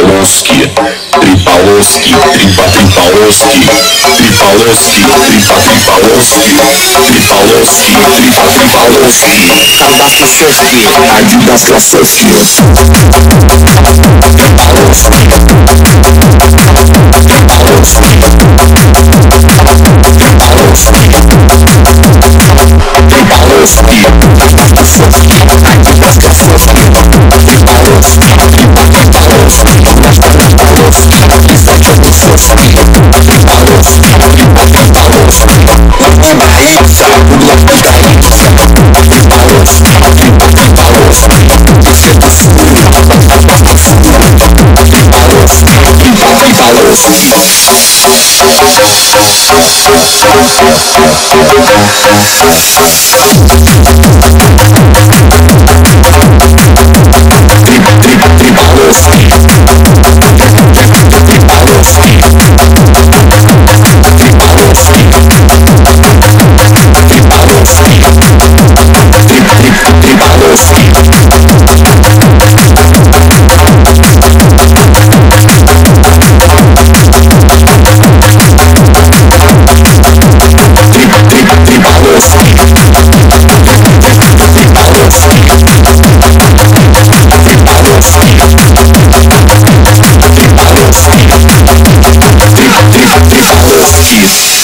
Tripaloski, tripa tripaloski, tripa tripaloski, tripaloski, tripa tripaloski, tripaloski, tripa tripaloski. Adidas Krasowski, Adidas Krasowski. Thank you. Love you.